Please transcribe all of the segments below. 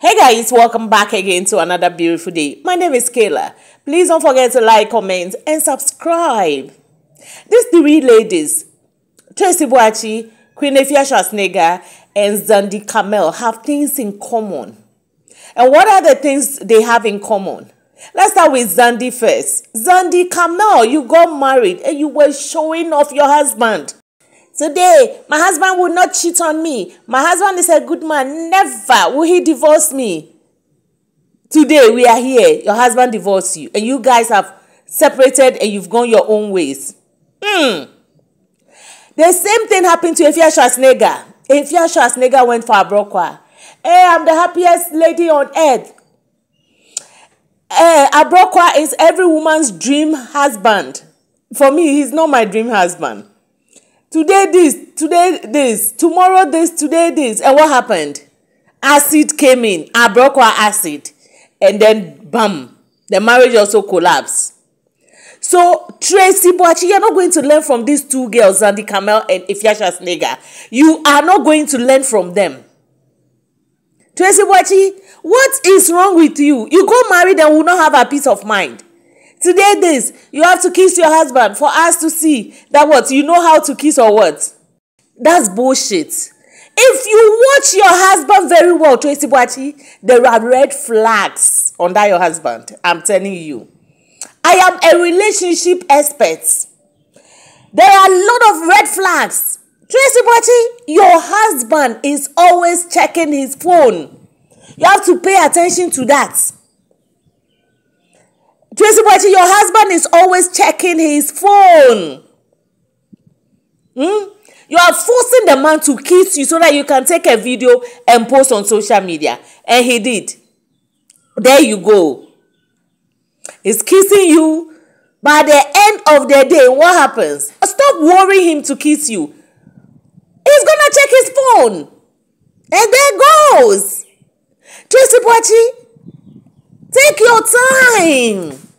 Hey guys, welcome back again to another beautiful day. My name is Kayla. Please don't forget to like, comment, and subscribe. These three ladies, Tracey Boakye, Queen Efia Schwarzenegger, and Xandy Kamel have things in common. And what are the things they have in common? Let's start with Xandy first. Xandy Kamel, you got married and you were showing off your husband. Today, my husband will not cheat on me. My husband is a good man. Never will he divorce me. Today, we are here. Your husband divorced you, and you guys have separated and you've gone your own ways. Hmm. The same thing happened to Efia Schwarzenegger. Efia Schwarzenegger went for Abrokwa. Hey, I'm the happiest lady on earth. Hey, Abrokwa is every woman's dream husband. For me, he's not my dream husband today this today this tomorrow this today this. And what happened? Acid came in. Abrokwa acid. And then bam the marriage also collapsed. So tracey boakye you're not going to learn from these two girls Xandy kamel and ifya schwarzenegger you are not going to learn from them. Tracey boakye what is wrong with you? You go married and will not have a peace of mind Today, this, you have to kiss your husband for us to see that what? You know how to kiss or what? That's bullshit. If you watch your husband very well, Tracey Boakye, there are red flags under your husband. I'm telling you. I am a relationship expert. There are a lot of red flags. Tracey Boakye, your husband is always checking his phone. You have to pay attention to that. Tracey Boakye, your husband is always checking his phone. Hmm? You are forcing the man to kiss you so that you can take a video and post on social media. And he did. There you go. He's kissing you. By the end of the day, what happens? Stop worrying him to kiss you. He's gonna check his phone. And there goes. Tracey Boakye, take your time.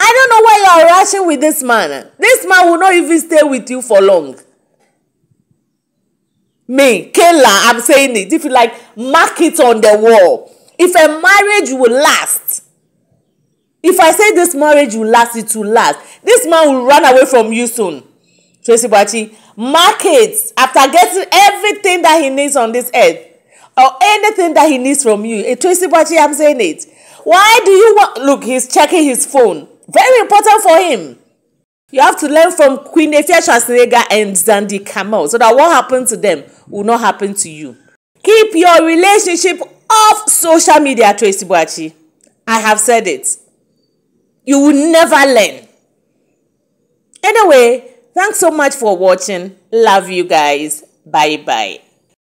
I don't know why you are rushing with this man. This man will not even stay with you for long. Me, Kayla, I'm saying it. If you like, mark it on the wall. If a marriage will last, if I say this marriage will last, it will last. This man will run away from you soon. Tracy Bachi, mark it after getting everything that he needs on this earth or anything that he needs from you. Hey, Tracy Bachi, I'm saying it. Why do you want? Look, he's checking his phone. Very important for him. You have to learn from Queen Efia Schwarzenegger and Zandi Kamel so that what happened to them will not happen to you. Keep your relationship off social media, Tracy Boachi. I have said it. You will never learn. Anyway, thanks so much for watching. Love you guys. Bye bye.